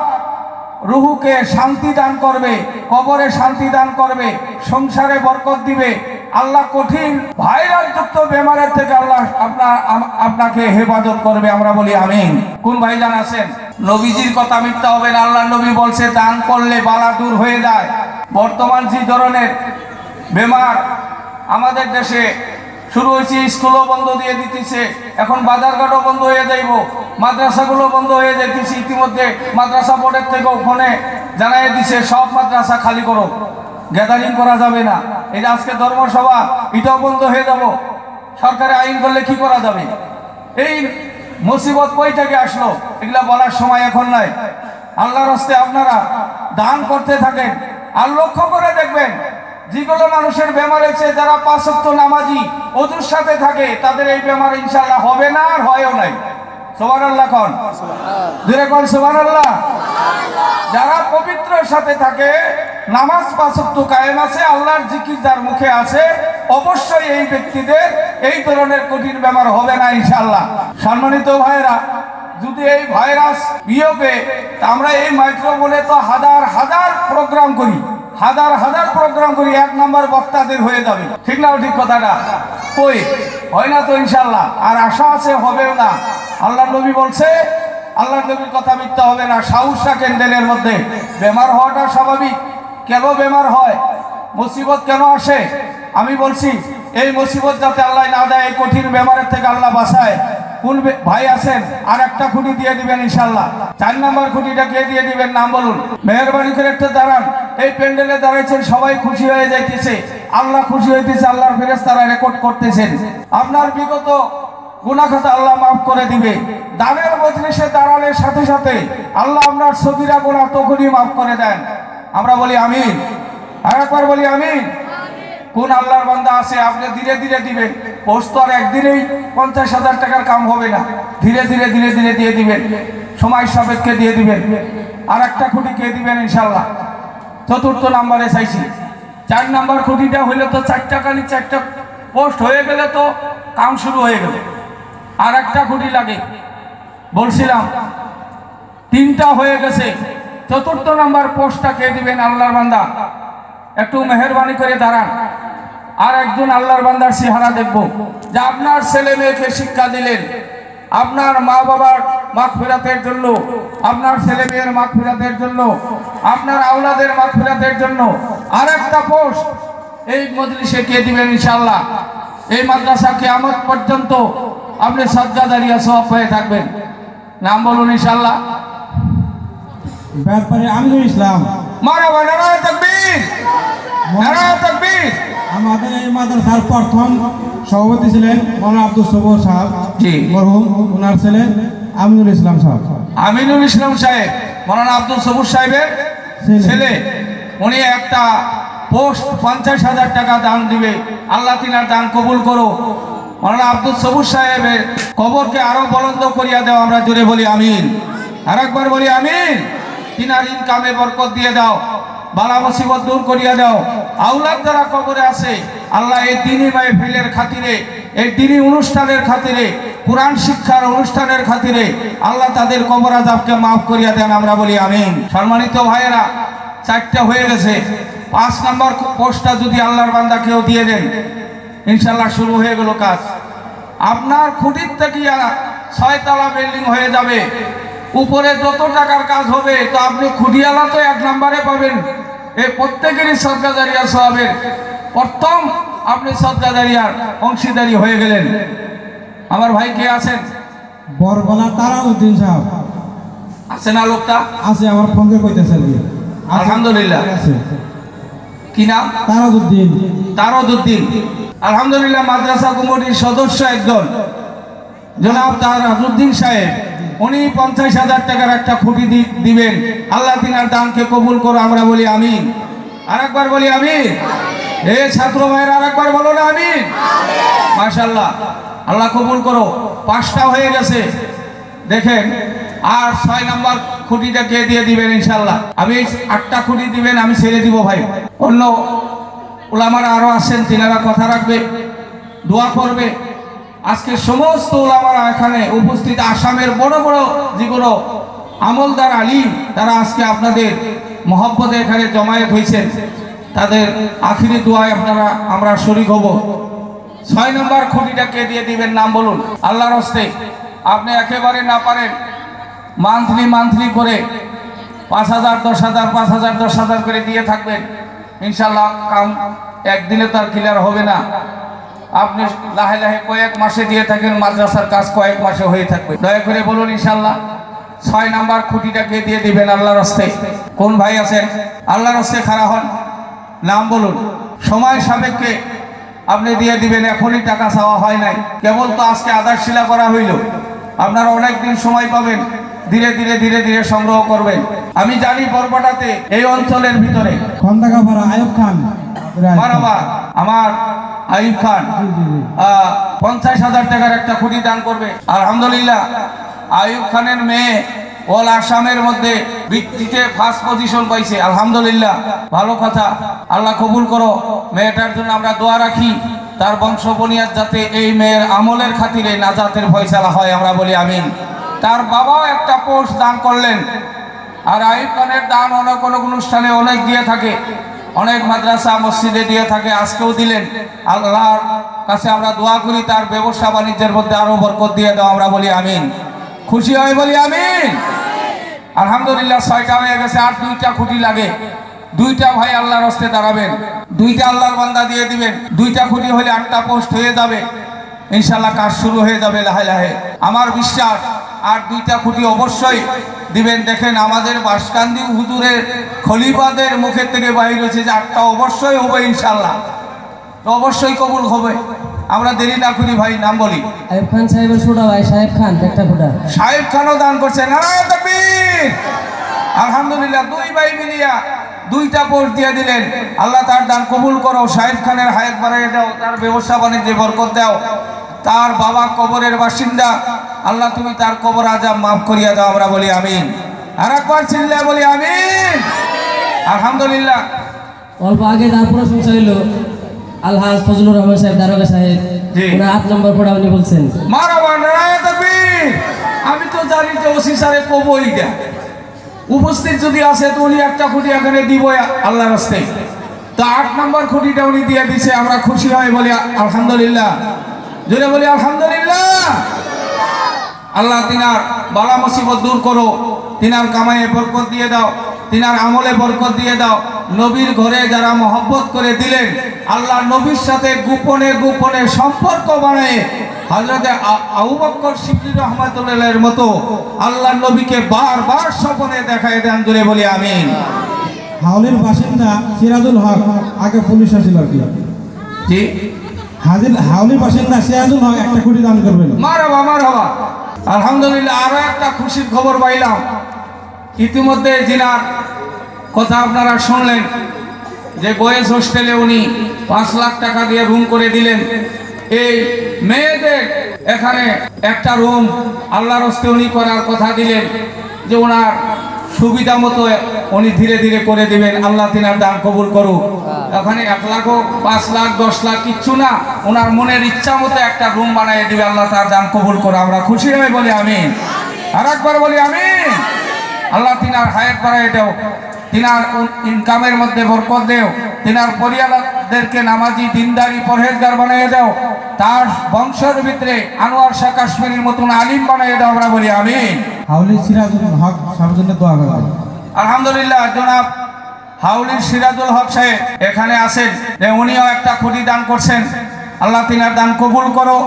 রুহুকে শান্তি দান করবে, কবরে শান্তি দান করবে, সংসারে বরকত দিবে। আল্লাহ কঠিন ভাইরাস যুক্ত বেমারের থেকে আল্লাহ আপনার, আপনাকে হেফাজত করবে, আমরা বলি আমিন। কোন ভাইজান আছেন? নবীজির কথা মিথ্যা হবে না আল্লাহ নবী বলছে, দান করলে বালা দূর হয়ে যায়। বর্তমান যে ধরনের বেমার আমাদের দেশে শুরু হয়েছে, স্কুলও বন্ধ দিয়ে দিতেছে। এখন বাজারঘাটও বন্ধ হয়ে যাইব। মাদ্রাসাগুলো বন্ধ হয়ে যাইতেছে ইতিমধ্যে। মাদ্রাসা বোর্ডের থেকে ওখানে জানাই দিছে, সব মাদ্রাসা খালি করো। গ্যাদারিং করা যাবে না। এই যে আজকে ধর্মসভা, এটাও বন্ধ হয়ে যাব। সরকারি আইন করলে কি করা যাবে? এই মুসিবত কই থেকে আসলো? এগুলা বলার সময় এখন নাই। আল্লাহর হস্তে আপনারা দান করতে থাকেন আর লক্ষ্য করে দেখবেন যেগুলো মানুষের বেমার হয়েছে, যারা পাঁচক্ত নামাজি, অজুর সাথে থাকে, তাদের এই বেমার ইনশাল্লাহ হবে না আর হয়ও নাই। সোমান আল্লাহ কন। জুড়ে কন যারা পবিত্র সাথে থাকে, নামাজ পাঁচক্ত কায়েম আছে, আল্লাহর জিকির যার মুখে আছে, অবশ্যই এই ব্যক্তিদের এই ধরনের কঠিন বেমার হবে না ইনশাল্লাহ সম্মানিত ভাইরা যদি এই ভাইরাস বিয়োগে, আমরা এই মাইক্রোফোনে তো হাজার হাজার প্রোগ্রাম করি। হাজার হাজার প্রোগ্রাম করি, এক নম্বর বক্তাদের হয়ে যাবে। ঠিক না ঠিক কথাটা? কই? হয় না তো ইনশাল্লাহ। আর আশা আছে, হবেও না। আল্লাহ নবী বলছে আল্লাহ নবীর কথা মিথ্যা হবে না। সাহস রাখেন দিলের মধ্যে। বেমার হওয়াটা স্বাভাবিক। কেন বেমার হয়? মুসিবত কেন আসে? আমি বলছি, এই মুসিবত যাতে আল্লাহ না দেয়, এই কঠিন বেমারের থেকে আল্লাহ বাঁচায়। কোন বে- ভাই আছেন আর একটা খুঁটি দিয়ে দিবেন ইনশাল্লাহ চার নম্বর খুঁটিটা কে দিয়ে দিবেন নাম বলুন। মেহরবানি করে একটা দাঁড়ান। এই প্যান্ডেলে দাঁড়াইছেন, সবাই খুশি হয়ে যাইতেছে। আল্লাহ খুশি হইতেছে, আল্লাহর ফেরেস তারা রেকর্ড করতেছেন। আপনার বিগত গুনাখাতা আল্লাহ মাফ করে দিবে। দানের মজলিসে দাঁড়ানোর সাথে সাথে আল্লাহ আপনার সবিরা গুণা তখনই মাফ করে দেন। আমরা বলি আমিন। আর একবার বলি আমিন। কোন আল্লাহর বান্দা আছে আপনি ধীরে ধীরে দিবেন। পোস্ট তো আর একদিনেই পঞ্চাশ হাজার টাকার কাম হবে না। ধীরে ধীরে ধীরে ধীরে দিয়ে দিবেন। সময় সাপেক্ষে দিয়ে দিবেন। আর একটা খুঁটি কে দিবেন ইনশাল্লাহ চতুর্থ নাম্বারে চাইছি চার নাম্বার খুঁটিটা হইলে তো চারটা কালি চারটা পোস্ট। হয়ে গেলে তো কাম শুরু হয়ে গেল। আর একটা খুঁটি লাগে। বলছিলাম, তিনটা হয়ে গেছে। চতুর্থ নাম্বার পোস্টটা কে দিবেন আল্লাহর বান্দা? একটু মেহরবানি করে দাঁড়ান। আর একজন আল্লাহর বান্দার চেহারা দেখব। যে আপনার ছেলে মেয়েকে শিক্ষা দিলেন, আপনার মা বাবার মাখ ফেরাতের জন্য, আপনার ছেলে মেয়ের মাখ ফেরাতের জন্য, আপনার আওলাদের মাখ ফেরাতের জন্য আর একটা পোস্ট। এই মজলিসে কে দিবেন ইনশাল্লাহ এই মাদ্রাসা কেয়ামত পর্যন্ত আপনি সজ্জা দাঁড়িয়ে সব হয়ে থাকবেন। নাম বলুন ইনশাল্লাহ ব্যাপারে আমিনুল ইসলাম। আমাদের এই মাদ্রাসার প্রথম সভাপতি ছিলেন মৌলানা আব্দুল সবর সাহেব। জি। মরহুম ওনার ছেলে আমিনুল ইসলাম সাহেব। আমিনুল ইসলাম সাহেব মৌলানা আব্দুল সবুর সাহেবের ছেলে। উনি একটা পোস্ট পঞ্চাশ হাজার টাকা দান দিবে। আল্লাহ তিনার দান কবুল করো। মৌলানা আব্দুল সবুর সাহেবের কবরকে আরও বলন্দ করিয়া দাও আমরা জোরে বলি আমিন। আর একবার বলি আমিন। তিনার ইনকামে বরকত দিয়ে দাও, বালা মুসিবত দূর করিয়া দাও। আউলাদ যারা কবরে আছে, আল্লাহ এই দিনী মাহফিলের খাতিরে, এই দিনী অনুষ্ঠানের খাতিরে, কোরআন শিক্ষার অনুষ্ঠানের খাতিরে আল্লাহ তাদের কবর আজাবকে মাফ করিয়া দেন, আমরা বলি আমিন। সম্মানিত ভাইয়েরা, চারটা হয়ে গেছে। পাঁচ নাম্বার পোস্টটা যদি আল্লাহর বান্দা কেউ দিয়ে দেন ইনশাল্লাহ শুরু হয়ে গেল কাজ। আপনার খুঁটির থেকে ছয়তলা বিল্ডিং হয়ে যাবে। উপরে যত টাকার কাজ হবে তো আপনি খুঁটিয়ালা তো এক নম্বরে পাবেন। এই প্রত্যেকেরই সরকারিয়া সবের প্রথম আপনি সরকারিয়ার অংশীদারি হয়ে গেলেন। আমার ভাই কে আছেন? বরবলা তারাউদ্দিন সাহেব। আছে না লোকটা? আছে আমার ফোনকে কইতেছে আর কি। আছে। আলহামদুলিল্লাহ। কি নাম? তারাউদ্দিন। তারদুদ্দিন আলহামদুলিল্লাহ মাদ্রাসা কমিটির সদস্য একজন। জনাব তারাজুদ্দিন সাহেব। উনি পঞ্চাশ হাজার টাকার একটা দি- দিবেন। আল্লাহ তিনার দানকে কবুল করো আমরা বলি আমিন। আর একবার বলি আমিন। এ ছাত্র ভাইয়ের আর একবার বলো না আমিন। মাশাল্লাহ আল্লাহ কবুল করো। পাঁচটা হয়ে গেছে। দেখেন আর ছয় নম্বর খুঁটিটা কে দিয়ে দিবেন ইনশাল্লাহ আমি আটটা খুঁটি দিবেন আমি ছেড়ে দিব ভাই। অন্য ওলামারা আরও আছেন তিনারা কথা রাখবে দোয়া করবে। আজকে সমস্ত ওলামারা এখানে উপস্থিত, আসামের বড় বড় যেগুলো আমলদার আলিম, তারা আজকে আপনাদের মহব্বতে এখানে জমায়েত হয়েছেন। তাদের আখিরি দোয়ায় আপনারা, আমরা শরিক হব। ছয় নম্বর খুঁটিটা কে দিয়ে দিবেন নাম বলুন? আল্লাহর হস্তে। আপনি একেবারে না পারেন, মান্থলি মান্থলি করে পাঁচ হাজার, দশ হাজার, পাঁচ হাজার, দশ হাজার করে দিয়ে থাকবেন। ইনশাল্লাহ কাম একদিনে তার ক্লিয়ার হবে না। আপনি লাহে লাহে কয়েক মাসে দিয়ে থাকেন মাদ্রাসার কাজ কয়েক মাসে হয়ে থাকবে। দয়া করে বলুন ইনশাল্লাহ ছয় নাম্বার খুঁটিটাকে দিয়ে দিবেন আল্লাহর হস্তে? কোন ভাই আছেন? আল্লাহর হস্তে খাড়া হন। নাম বলুন। সময় সাপেক্ষে আপনি দিয়ে দিবেন এখনই টাকা চাওয়া হয় নাই। কেবল তো আজকে আধার শিলা করা হইল। আপনারা অনেক দিন সময় পাবেন ধীরে ধীরে ধীরে ধীরে সংগ্রহ করবেন। আমি জানি বরপাটাতে এই অঞ্চলের ভিতরে। খন্দাকাপাড়া আয়ুব খান। আমার আইব খান। পঞ্চাশ হাজার টাকার একটা খুঁটি দান করবে। আলহামদুলিল্লাহ। আইব খানের মেয়ে অল আসামের মধ্যে বৃত্তিতে ফার্স্ট পজিশন পাইছে। আলহামদুলিল্লাহ। ভালো কথা। আল্লাহ কবুল করো। মেয়েটার জন্য আমরা দোয়া রাখি। তার বংশ বনিয়াদ যাতে এই মেয়ের আমলের খাতিরে নাজাতের ফয়সালা হয় আমরা বলি আমিন। তার বাবাও একটা পোস্ট দান করলেন। আর আইব খানের দান অনেক অনেক অনুষ্ঠানে অনেক দিয়ে থাকে। অনেক মাদ্রাসা মসজিদে দিয়ে থাকে, আজকেও দিলেন। আল্লাহর কাছে আমরা দোয়া করি, তার ব্যবসা বাণিজ্যের মধ্যে আরও বরকত দিয়ে দাও, আমরা বলি আমিন। খুশি হয় বলি আমিন? আলহামদুলিল্লাহ, ছয়টা হয়ে গেছে, আর দুইটা খুঁটি লাগে। দুইটা ভাই আল্লাহর হস্তে দাঁড়াবেন। দুইটা আল্লাহর বান্দা দিয়ে দিবেন। দুইটা খুঁটি হলে আটটা পোস্ট হয়ে যাবে। ইনশাল্লাহ কাজ শুরু হয়ে যাবে লাহে লাহে। আমার বিশ্বাস আর দুইটা খুঁটি অবশ্যই দিবেন। দেখেন আমাদের বাসকান্দি হুজুরের খলিফাদের মুখের থেকে বাইর হয়েছে যে আটটা অবশ্যই হবে ইনশাল্লাহ। তো অবশ্যই কবুল হবে। আমরা দেরি না করি ভাই নাম বলি। আইব খান সাহেবের ছোট ভাই সাহেব খান একটা ফুটা সাহেব খানও দান করছে। আলহামদুলিল্লাহ দুই ভাই মিলিয়া দুইটা পোস্ট দিয়ে দিলেন। আল্লাহ তার দান কবুল করো। সাহেব খানের হায়াত বাড়াই দাও তার ব্যবসা বাণিজ্যে বরকত দাও। তার বাবা কবরের বাসিন্দা। আল্লাহ তুমি তার কবর আজাব মাফ করিয়া দাও আমরা বলি আমিন। আর একবার চিল্লা বলি আমিন। আলহামদুলিল্লাহ। অল্প আগে যার প্রশংসা হইল আলহাজ ফজলুর রহমান সাহেব দারোগা সাহেব। আট নম্বর পড়া উনি বলছেন। আমি তো জানি যে ওসি স্যারে কবই দেয় উপস্থিত যদি তো উনি একটা খুঁটি এখানে দিব আল্লাহ তো আট নম্বর খুঁটিটা উনি দিয়ে দিছে আমরা খুশি হয়ে বলি আলহামদুলিল্লাহ। জোরে বলি আলহামদুলিল্লাহ। আল্লাহ তিনার বালা মুসিবত দূর করো তিনার কামাইয়ে বরকত দিয়ে দাও তিনার আমলে বরকত দিয়ে দাও। নবীর ঘরে যারা মহব্বত করে দিলেন আল্লাহ নবীর সাথে গোপনে গোপনে সম্পর্ক বানায় হজরতে আবু বক্কর সিদ্দিক রহমাতুল্লাহের মতো আল্লাহ নবীকে বারবার স্বপনে দেখায় দেন জুড়ে বলি আমিন। হাওলির বাসিন্দা সিরাজুল হক আগে পুলিশ আর কি? জি। হাজির বাসিন্দা একটা আলহামদুলিল্লাহ, আরও একটা খুশির খবর পাইলাম। কথা আপনারা শুনলেন, যে উনি পাঁচ লাখ টাকা দিয়ে রুম করে দিলেন। এই মেয়েদের এখানে একটা রুম আল্লাহর উনি করার কথা দিলেন, যে ওনার সুবিধা মতো উনি ধীরে ধীরে করে দেবেন। আল্লাহ তিনার দান কবুল করুক। ওখানে এক লাখও পাঁচ লাখ দশ লাখ কিচ্ছু না ওনার মনের ইচ্ছা মতো একটা রুম বানিয়ে দিবে। আল্লাহ তার দান কবুল করো আমরা খুশি হয়ে বলি আমি আর একবার বলি আমি আল্লাহ তিনার হায়াত বাড়াই দেও। তিনার ইনকামের মধ্যে বরকত দেও। তিনার পরিয়ালদেরকে নামাজি দিনদারি পরহেজগার বানিয়ে দাও। তার বংশের ভিতরে আনোয়ার শাহ কাশ্মীরের মতন আলিম বানিয়ে দাও আমরা বলি আমি হাওলির সিরাজুল হক সবার জন্য দোয়া করবেন আলহামদুলিল্লাহ জনাব হাউলির সিরাজুল হক সাহেব এখানে আছেন। উনিও একটা খুঁটি দান করছেন। আল্লাহ তিনার দান কবুল করো।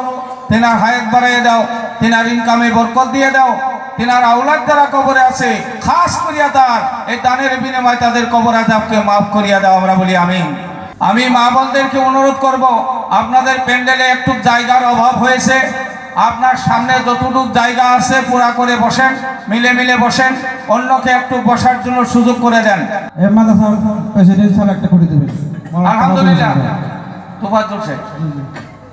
তিনার হায়াত বাড়াইয়ে দাও তিনার ইনকামে বরকত দিয়ে দাও তিনার আউলাদ যারা কবরে আছে খাস করিয়া তার এই দানের বিনিময়ে তাদের কবর আজাবকে মাফ করিয়া দাও আমরা বলি আমি আমি মা বোনদেরকে অনুরোধ করব আপনাদের প্যান্ডেলে একটু জায়গার অভাব হয়েছে আপনার সামনে যতটুকু জায়গা আছে পুরা করে বসেন মিলে মিলে বসেন অন্যকে একটু বসার জন্য সুযোগ করে দেন। আলহামদুলিল্লাহ। তোফাজুল সাহেব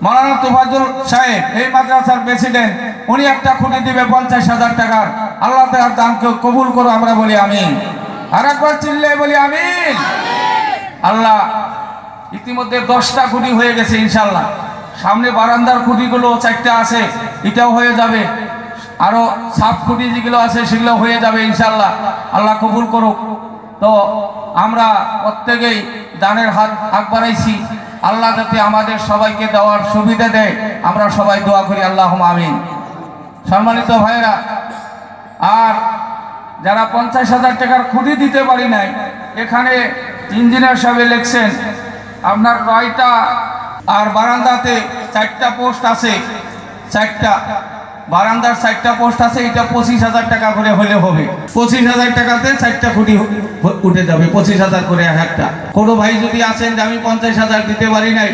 মৌলানা তোফাজুল সাহেব, এই মাদ্রাসার প্রেসিডেন্ট উনি একটা খুঁটি দিবে পঞ্চাশ হাজার টাকার। আল্লাহ তার দানকে কবুল করো আমরা বলি আমি আর একবার চিল্লে বলি আমি আল্লাহ, ইতিমধ্যে দশটা খুঁটি হয়ে গেছে ইনশাল্লাহ সামনে বারান্দার খুঁটিগুলো চারটা আছে, এটাও হয়ে যাবে। আরও সাত খুঁটি যেগুলো আছে, সেগুলো হয়ে যাবে ইনশাল্লাহ আল্লাহ কবুল করুক। তো আমরা প্রত্যেকেই দানের হাত আগ বাড়াইছি। আল্লাহ যাতে আমাদের সবাইকে দেওয়ার সুবিধা দেয়, আমরা সবাই দোয়া করি আল্লাহ আমিন। সম্মানিত ভাইরা আর যারা পঞ্চাশ হাজার টাকার খুঁটি দিতে পারি নাই, এখানে ইঞ্জিনিয়ার সাহেব লিখছেন, আপনার কয়টা আর বারান্দাতে চারটা পোস্ট আছে? চারটা। বারান্দার চারটা পোস্ট আছে, এটা পঁচিশ হাজার টাকা করে হলে হবে। পঁচিশ হাজার টাকাতে চারটা খুঁটি উঠে যাবে, পঁচিশ হাজার করে এক একটা। কোনো ভাই যদি আসেন যে আমি পঞ্চাশ হাজার দিতে পারি নাই,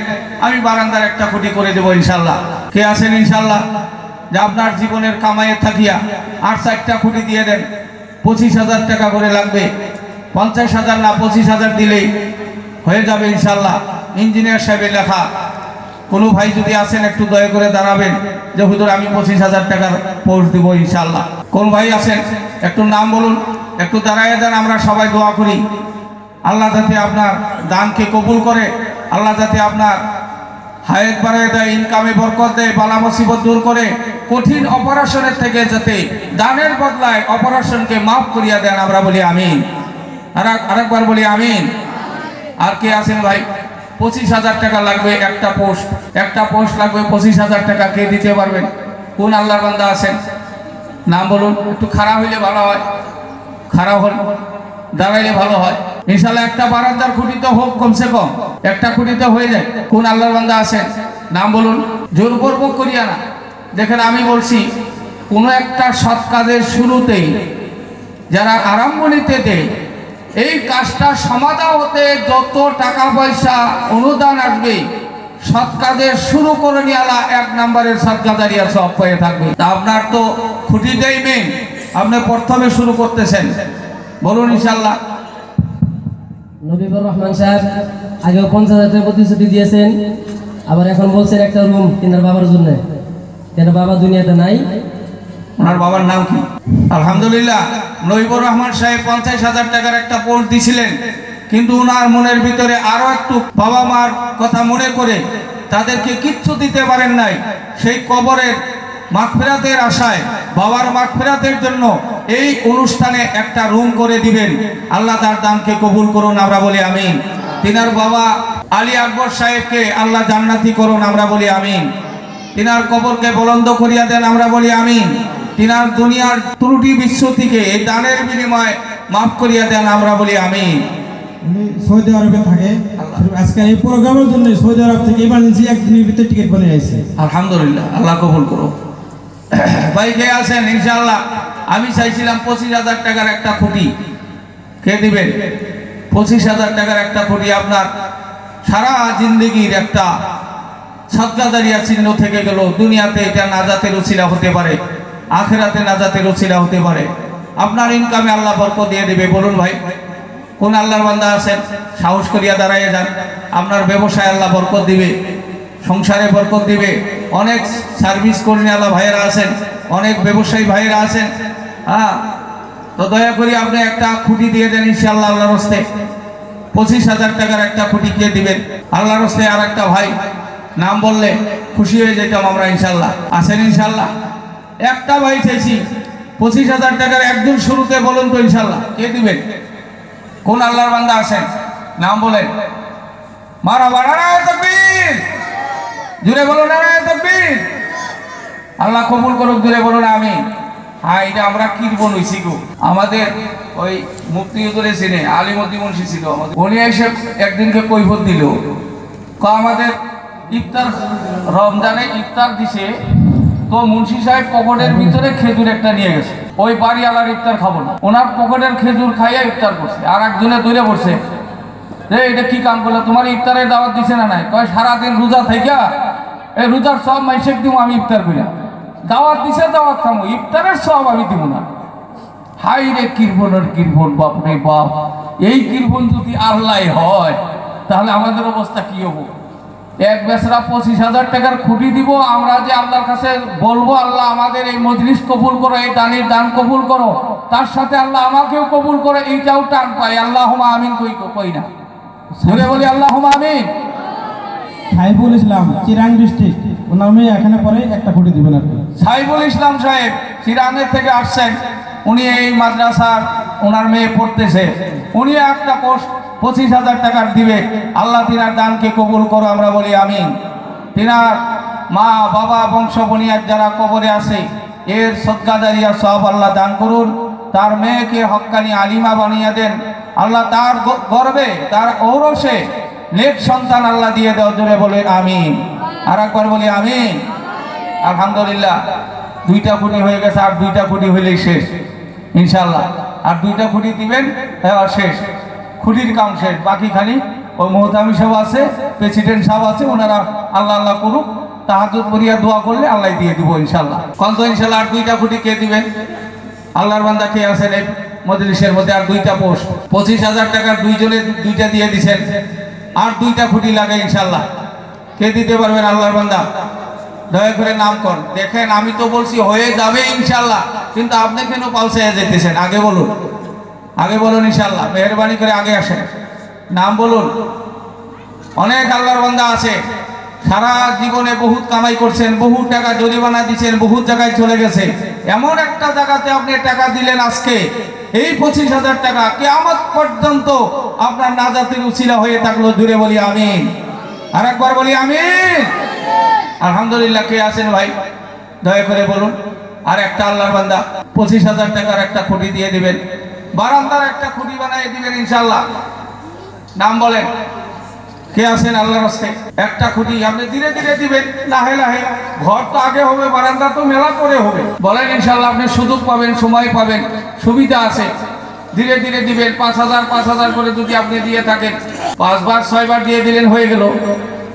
আমি বারান্দার একটা খুঁটি করে দেবো ইনশাল্লাহ। কে আছেন ইনশাল্লাহ? যে আপনার জীবনের কামাইয়ের থাকিয়া আর চারটা খুঁটি দিয়ে দেন। পঁচিশ হাজার টাকা করে লাগবে। পঞ্চাশ হাজার না, পঁচিশ হাজার দিলেই হয়ে যাবে ইনশাল্লাহ। ইঞ্জিনিয়ার সাহেবের লেখা। কোনো ভাই যদি আসেন, একটু দয়া করে দাঁড়াবেন যে, হুজুর, আমি পঁচিশ হাজার টাকার পোস্ট দিব ইনশাল্লাহ কোন ভাই আছেন একটু নাম বলুন, একটু দাঁড়ায় দেন আমরা সবাই দোয়া করি। আল্লাহ যাতে আপনার দানকে কবুল করে, আল্লাহ যাতে আপনার হায়াত বাড়ায় দেয়, ইনকামে বরকত দেয়, বালা মুসিবত দূর করে, কঠিন অপারেশনের থেকে যাতে দানের বদলায় অপারেশনকে মাফ করিয়া দেন, আমরা বলি আমিন। আর আরেকবার বলি আমিন। আর কে আছেন ভাই? পঁচিশ হাজার টাকা লাগবে একটা পোস্ট। একটা পোস্ট লাগবে পঁচিশ হাজার টাকা, কে দিতে পারবেন কোন আল্লাহর বান্দা আছেন? নাম বলুন, একটু খারাপ হইলে ভালো হয়। খারাপ হল দাঁড়াইলে ভালো হয়। ইনশাল্লাহ একটা বারান্দার খুঁটি তো হোক কমসে কম, একটা খুঁটি তো হয়ে যায়। কোন আল্লাহর বান্দা আছেন? নাম বলুন, জোর করব করিয়া না। দেখেন আমি বলছি, কোনো একটা সৎ কাজের শুরুতেই যারা আরম্ভণীতে দেয় এই কাজটা সমাধা হতে যত টাকা পয়সা অনুদান আসবে সৎ কাজের শুরু করে নিয়ালা এক নম্বরের সৎকাদারিয়া সব হয়ে থাকবে। তা আপনার তো খুঁটিটাই মেন আপনি প্রথমে শুরু করতেছেন। বলুন ইনশাল্লাহ নবীবর রহমান সাহেব, আগেও পঞ্চাশ হাজার প্রতিশ্রুতি দিয়েছেন, আবার এখন বলছেন একটা রুম তিনার বাবার জন্য। তেনার বাবা দুনিয়াতে নাই? ওনার বাবার নাম কি? আলহামদুলিল্লাহ নইবুর রহমান সাহেব পঞ্চাশ হাজার টাকার একটা পোস্ট দিছিলেন। কিন্তু ওনার মনের ভিতরে আরও একটু বাবা মার কথা মনে করে তাদেরকে কিচ্ছু দিতে পারেন নাই। সেই কবরের মাগফিরাতের আশায় বাবার মাগফিরাতের জন্য এই অনুষ্ঠানে একটা রুম করে দিবেন। আল্লাহ তার দানকে কবুল করুন, আমরা বলি আমিন। তিনার বাবা আলী আকবর সাহেবকে আল্লাহ জান্নাতি করুন, আমরা বলি আমিন। তিনার কবরকে বলন্দ করিয়া দেন, আমরা বলি আমিন। তিনার দুনিয়ার ত্রুটি বিশ্বতিকে এই দানের বিনিময় মাফ করিয়া দেন আমরা বলি সৌদি আরবে থাকে। এই প্রোগ্রামের জন্য সৌদি আরব থেকে ইমার্জেন্সি একদিনের ভিতরে টিকিট বানিয়ে আসছে আলহামদুলিল্লাহ আল্লাহ কবুল করো ভাই কে আছেন? ইনশাআল্লাহ আমি চাইছিলাম পঁচিশ হাজার টাকার একটা খুঁটি। কে দিবেন? পঁচিশ হাজার টাকার একটা খুঁটি আপনার সারা জিন্দগির একটা সাজ্জাদারিয়া চিহ্ন থেকে গেল। দুনিয়াতে এটা নাজাতের উচিলা হতে পারে। আখেরাতে নাজাতের উচিলা হতে পারে। আপনার ইনকামে আল্লাহ বরকত দিয়ে দেবে। বলুন ভাই, কোন আল্লাহর বান্দা আছেন? সাহস করিয়া দাঁড়াইয়া যান। আপনার ব্যবসায় আল্লাহ বরকত দিবে, সংসারে বরকত দিবে। অনেক সার্ভিস কর্মী আল্লাহ ভাইয়েরা আছেন, অনেক ব্যবসায়ী ভাইয়েরা আছেন। হ্যাঁ তো দয়া করি আপনি একটা খুঁটি দিয়ে দেন ইনশাআল্লাহ আল্লাহর হস্তে। পঁচিশ হাজার টাকার একটা খুঁটি কে দিবেন? আল্লাহর হস্তে আর একটা ভাই, নাম বললে খুশি হয়ে যেতাম আমরা ইনশাল্লাহ আছেন ইনশাল্লাহ একটা ভাই চাইছি, পঁচিশ হাজার টাকার একজন শুরুতে বলুন তো ইনশাল্লাহ। কে দিবেন? কোন আল্লাহর বান্দা আছেন? নাম বলেন। মারা বাড়ায় জুড়ে বলুন নারায় তকবীর। আল্লাহ কবুল করুক জুড়ে বলো না আমি হ্যাঁ এটা আমরা কীর্বন হইছি গো। আমাদের ওই মুক্তি করে চিনে আলিমতি মুন্সি ছিল আমাদের। উনি এসে একদিনকে কৈফত দিল। আমাদের ইফতার, রমজানে ইফতার দিছে। তো মুন্সি সাহেব পকেটের ভিতরে খেজুর একটা নিয়ে গেছে। ওই বাড়ি আলার ইফতার খাব না। ওনার পকেটের খেজুর খাইয়া ইফতার করছে আর একজনে দৌড়ে পড়ছে। রে এটা কি কাম করল? তোমার ইফতারের দাওয়াত দিছে না নাই? কয় সারাদিন রোজা থাইকা এই রোজার সব মাইসেক দিব আমি ইফতার করিয়া দাওয়াত দিছে দাওয়াত খামো ইফতারের সব আমি দিব না। হাই রে কীর্বনের কীর্বন বাপ রে বাপ। এই কীর্বন যদি আল্লাহ হয় তাহলে আমাদের অবস্থা কি হব? এক বেসরা পঁচিশ হাজার টাকার খুঁটি দিব আমরা যে আল্লাহর কাছে বলব আল্লাহ আমাদের এই মজলিস কবুল করো এই দানের দান কবুল করো তার সাথে আল্লাহ আমাকেও কবুল করো এইটাও টান পাই আল্লাহ আমিন কই কই না? সুরে বলি আল্লাহ আমিন। সাইফুল ইসলাম চিরাং ডিস্ট্রিক্ট ওনার মেয়ে এখানে পরে একটা খুঁটি দিবেন কি সাইফুল ইসলাম সাহেব চিরাঙের থেকে আসছেন। উনি এই মাদ্রাসার ওনার মেয়ে পড়তেছে। উনি একটা পোস্ট পঁচিশ হাজার টাকার দিবে। আল্লাহ তিনার দানকে কবুল করো, আমরা বলি আমিন। তিনার মা, বাবা, বংশ বনিয়ার যারা কবরে আছে, এর সদ্গাদারিয়া সব আল্লাহ দান করুন। তার মেয়েকে হক্কানি আলিমা বানিয়ে দেন। আল্লাহ তার গর্বে, তার ঔরসে নেক সন্তান আল্লাহ দিয়ে দেওয়া জোরে বলে আমিন। আর একবার বলি আমিন। আলহামদুলিল্লাহ। দুইটা খুঁটি হয়ে গেছে, আর দুইটা খুঁটি হইলেই শেষ ইনশাল্লাহ আর দুইটা খুঁটি দিবেন, এবার শেষ। খুঁটির কাম শেষ। বাকি খালি ওই মোহতামি সাহেব আছে, প্রেসিডেন্ট সাহেব আছে, ওনারা আল্লাহ আল্লাহ করুক তাহাজুদ করিয়া দোয়া করলে আল্লাহ দিয়ে দিব ইনশাল্লাহ কত ইনশাল্লাহ আর দুইটা খুঁটি কে দিবেন? আল্লাহর বান্দা কে আছেন এই মজলিসের মধ্যে? আর দুইটা পোস্ট। পঁচিশ হাজার টাকার দুইজনে দুইটা দিয়ে দিছেন। আর দুইটা খুঁটি লাগে ইনশাল্লাহ কে দিতে পারবেন আল্লাহর বান্দা? দয়া করে নাম কর। দেখেন, আমি তো বলছি হয়ে যাবে ইনশাল্লাহ, কিন্তু আপনি কেন পালসে যেতেছেন? আগে বলুন। আগে বলুন ইনশাল্লাহ, মেহরবানি করে আগে আসেন। নাম বলুন। অনেক আল্লাহর বান্দা আছে। সারা জীবনে বহুত কামাই করছেন বহু টাকা জরিমানা দিচ্ছেন, বহুত জায়গায় চলে গেছে। এমন একটা জায়গাতে আপনি টাকা দিলেন আজকে, এই পঁচিশ হাজার টাকা কেয়ামত পর্যন্ত আপনার নাজাতের উচিলা হয়ে থাকল। দূরে বলি আমিন। আর একবার বলি আমিন। আলহামদুলিল্লাহ, কে আছেন ভাই? দয়া করে বলুন। আর একটা আল্লাহর বান্দা, পঁচিশ হাজার টাকার একটা খুঁটি দিয়ে দিবেন। বারান্দার একটা খুঁটি বানিয়ে দিবেন ইনশাল্লাহ নাম বলেন। কে আছেন আল্লাহর হস্তে? একটা খুঁটি আপনি ধীরে ধীরে দিবেন, লাহে লাহে। ঘর তো আগে হবে, বারান্দা তো মেলা করে হবে। বলেন ইনশাল্লাহ আপনি সুযোগ পাবেন, সময় পাবেন, সুবিধা আছে। ধীরে ধীরে দিবেন, পাঁচ হাজার পাঁচ হাজার করে যদি আপনি দিয়ে থাকেন। পাঁচবার, ছয়বার দিয়ে দিলেন, হয়ে গেল।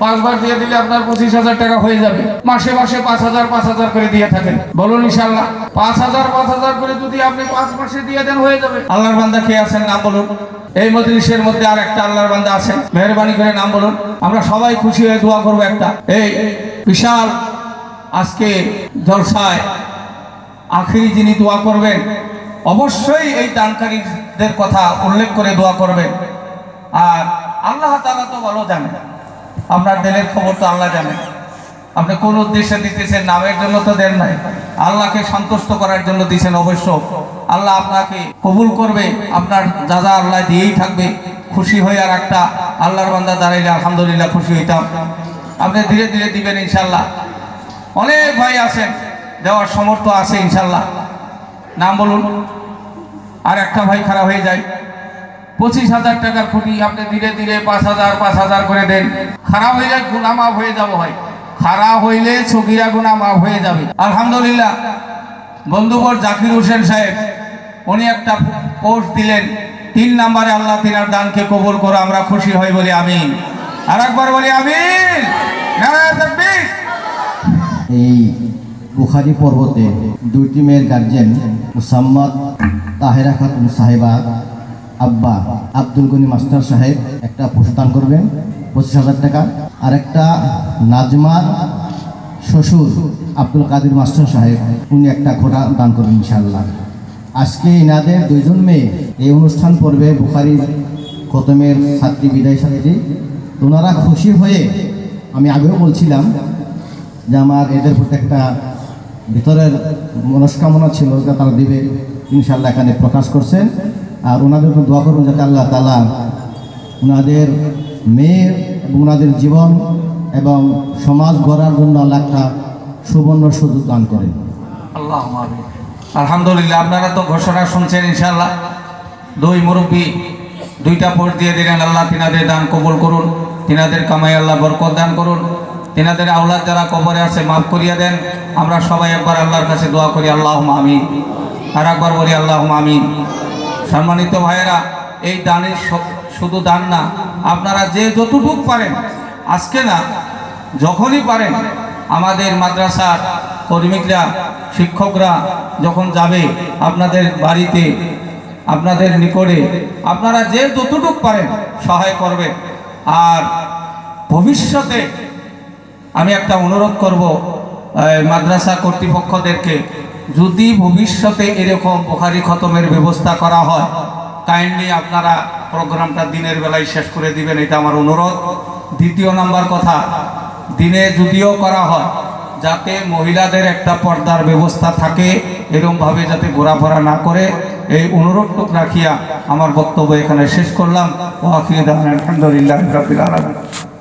পাঁচবার দিয়ে দিলে আপনার পঁচিশ হাজার টাকা হয়ে যাবে। মাসে মাসে পাঁচ হাজার পাঁচ হাজার করে দিয়ে থাকেন। বলুন ইনশাল্লাহ পাঁচ হাজার পাঁচ হাজার করে যদি আপনি পাঁচ মাসে দিয়ে দেন হয়ে যাবে। আল্লাহর বান্দা কে আছেন? নাম বলুন। এই মজলিসের মধ্যে আর একটা আল্লাহর বান্দা আছেন মেহরবানি করে নাম বলুন। আমরা সবাই খুশি হয়ে দোয়া করব একটা। এই বিশাল আজকে জলসায় আখিরি যিনি দোয়া করবেন অবশ্যই এই দানকারীদের কথা উল্লেখ করে দোয়া করবেন। আর আল্লাহ তাআলা তো ভালো জানে আপনার দিলের খবর তো আল্লাহ জানে। আপনি কোন উদ্দেশ্যে দিতেছেন নামের জন্য তো দেন নাই। আল্লাহকে সন্তুষ্ট করার জন্য দিয়েছেন অবশ্য। আল্লাহ আপনাকে কবুল করবে, আপনার যা যা আল্লাহ দিয়েই থাকবে। খুশি হয়ে আর একটা আল্লাহর বান্দা দাঁড়াইলে আলহামদুলিল্লাহ খুশি হইতাম। আপনি ধীরে ধীরে দিবেন ইনশাল্লাহ অনেক ভাই আছেন, দেওয়ার সমর্থ আছে ইনশাল্লাহ নাম বলুন। আর একটা ভাই খারাপ হয়ে যায়। পঁচিশ হাজার টাকার খুঁটি আপনি ধীরে ধীরে পাঁচ হাজার পাঁচ হাজার করে দেন। খারাপ হইলে গুণা মাফ হয়ে যাব ভাই। খারাপ হইলে গুণা মাফ হয়ে যাবে। আলহামদুলিল্লাহ, বন্ধুবর জাকির হোসেন সাহেব, উনি একটা পোস্ট দিলেন, তিন নাম্বারে আল্লাহ তিনার দানকে কবুল করে, আমরা খুশি হই বলি আমিন। আর একবার বলি তাকবীর। এই বুখারি পর্বতে দুইটি মেয়ের গার্জেন, মুসাম্মদ, তাহেরা খাতুন সাহেবা আব্বা আব্দুল গনি মাস্টার সাহেব একটা প্রস্থান করবেন, পঁচিশ হাজার টাকা। আর একটা নাজমার শ্বশুর আব্দুল কাদের মাস্টার সাহেব, উনি একটা খোটা দান করবেন ইনশাল্লাহ আজকে এনাদের দুইজন মেয়ে, এই অনুষ্ঠান পর্বে বুখারির খতমের ছাত্রী বিদায় ছাত্রী ওনারা খুশি হয়ে, আমি আগেও বলছিলাম যে আমার এদের প্রতি একটা ভিতরের মনস্কামনা ছিল, যে তারা দিবে ইনশাল্লাহ এখানে প্রকাশ করছেন। আর ওনাদের উপর দোয়া করুন যাতে আল্লাহ তালা ওনাদের মেয়ের এবং ওনাদের জীবন এবং সমাজ গড়ার জন্য আল্লাহ একটা সুবর্ণ সুযোগ দান করেন। আল্লাহ। আলহামদুলিল্লাহ, আপনারা তো ঘোষণা শুনছেন ইনশাল্লাহ দুই মুরব্বী দুইটা পোস্ট দিয়ে দিলেন, আল্লাহ তিনাদের দান কবুল করুন, তিনাদের কামাই আল্লাহ বরকত দান করুন, তিনাদের আওলাদ যারা কবরে আছে মাফ করিয়া দেন, আমরা সবাই একবার আল্লাহর কাছে দোয়া করি আল্লাহ আমিন। আর একবার বলি আল্লাহ আমিন। সম্মানিত ভাইয়েরা, এই দানের শুধু দান না, আপনারা যে যতটুক পারেন, আজকে না, যখনই পারেন, আমাদের মাদ্রাসার কর্মীরা, শিক্ষকরা যখন যাবে আপনাদের বাড়িতে, আপনাদের নিকটে, আপনারা যে যতটুক পারেন সহায় করবেন। আর ভবিষ্যতে আমি একটা অনুরোধ করব মাদ্রাসা কর্তৃপক্ষদেরকে যদি ভবিষ্যতে এরকম বোখারি খতমের ব্যবস্থা করা হয় কাইন্ডলি আপনারা প্রোগ্রামটা দিনের বেলায় শেষ করে দিবেন, এটা আমার অনুরোধ। দ্বিতীয় নাম্বার কথা, দিনে যদিও করা হয়, যাতে মহিলাদের একটা পর্দার ব্যবস্থা থাকে এরকমভাবে যাতে ঘোরাফেরা না করে, এই অনুরোধটুক রাখিয়া আমার বক্তব্য এখানে শেষ করলাম। ওয়াকিদ আলহামদুলিল্লাহ আলামিন।